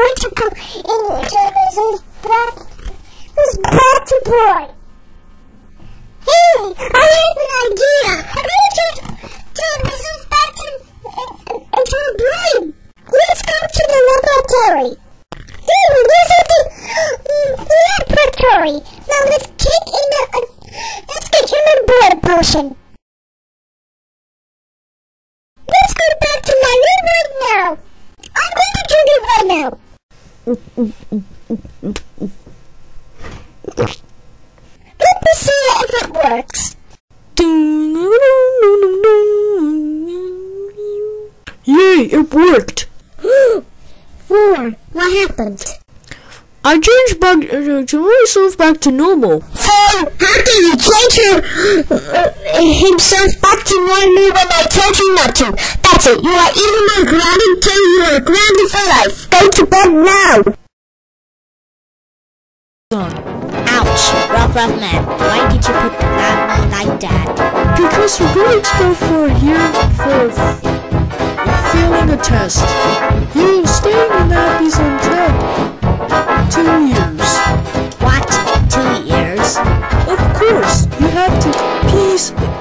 going to go into this black, this black boy. Hey, I have an idea. I'm going to turn myself back to, into a brain. Let's go to the laboratory. Hey, this is the laboratory. Now let's take in the, uh, let's get in the blood potion. Let's go back to my room right now. I'm going to drink it right now. Let me see if it works. Yay, it worked! Four. What happened? I changed back uh, to myself back to normal. Four. How can you uh, himself back to normal when I told him not to. That's it. You are even more grounded till you are grounded for life. Go to bed now. Ouch. Rough, rough man. Why did you put at man like that? Because we're going to go for a year for failing a test. You stay in the nappies until two years. What? Two years? Of course. You have to please.